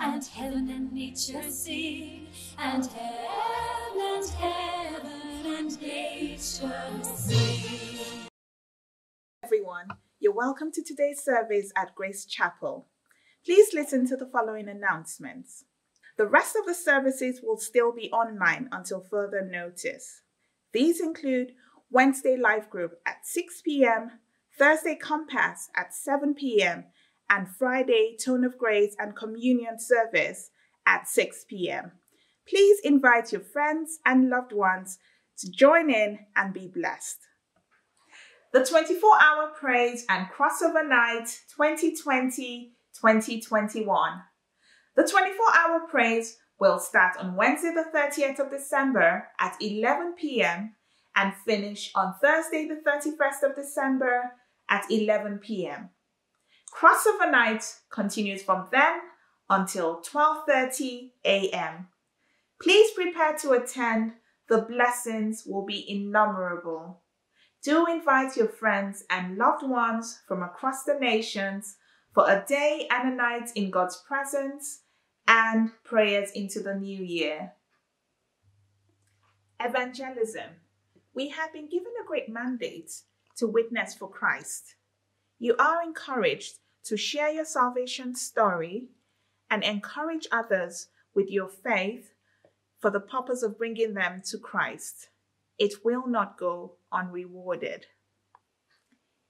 and heaven and nature sing, and heaven and heaven and nature everyone. You're welcome to today's service at Grace Chapel. Please listen to the following announcements. The rest of the services will still be online until further notice. These include Wednesday Live Group at 6 p.m., Thursday Compass at 7 p.m., and Friday Throne of Grace and Communion service at 6 p.m. Please invite your friends and loved ones to join in and be blessed. The 24 hour praise and crossover night 2020 2021. The 24 hour praise will start on Wednesday, the 30th of December at 11 p.m. and finish on Thursday, the 31st of December at 11 p.m. Crossover night continues from then until 12:30 a.m. Please prepare to attend. The blessings will be innumerable. Do invite your friends and loved ones from across the nations for a day and a night in God's presence and prayers into the new year. Evangelism. We have been given a great mandate to witness for Christ. You are encouraged to share your salvation story and encourage others with your faith for the purpose of bringing them to Christ. It will not go unrewarded.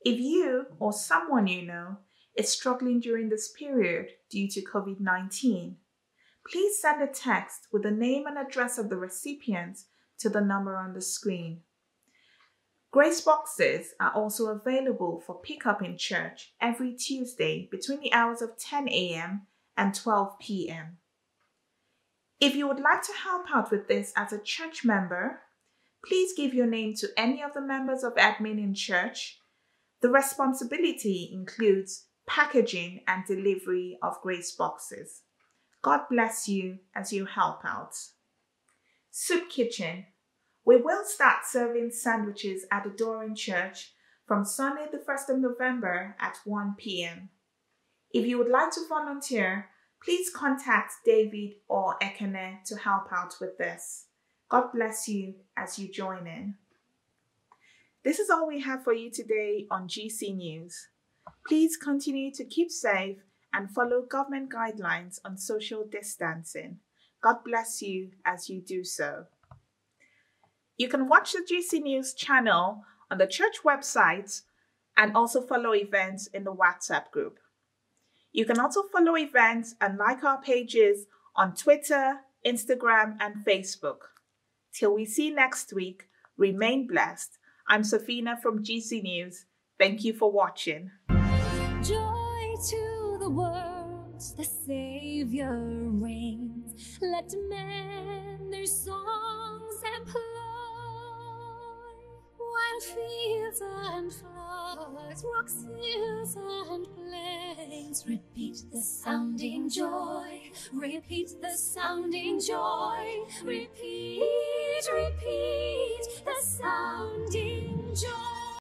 If you or someone you know is struggling during this period due to COVID 19, please send a text with the name and address of the recipient to the number on the screen. Grace boxes are also available for pickup in church every Tuesday between the hours of 10 a.m. and 12 p.m. If you would like to help out with this as a church member, please give your name to any of the members of admin in church. The responsibility includes packaging and delivery of grace boxes. God bless you as you help out. Soup Kitchen. We will start serving sandwiches at the Doran Church from Sunday, the 1st of November at 1 p.m. If you would like to volunteer, please contact David or Ekene to help out with this. God bless you as you join in. This is all we have for you today on GC News. Please continue to keep safe and follow government guidelines on social distancing. God bless you as you do so. You can watch the GC News channel on the church website and also follow events in the WhatsApp group. You can also follow events and like our pages on Twitter, Instagram, and Facebook. Till we see next week, remain blessed. I'm Safina from GC News. Thank you for watching. Joy to the world, the Savior reigns. Let men their songs and fields and floods, rocks, hills and plains. Repeat the sounding joy, repeat the sounding joy, repeat, repeat the sounding joy.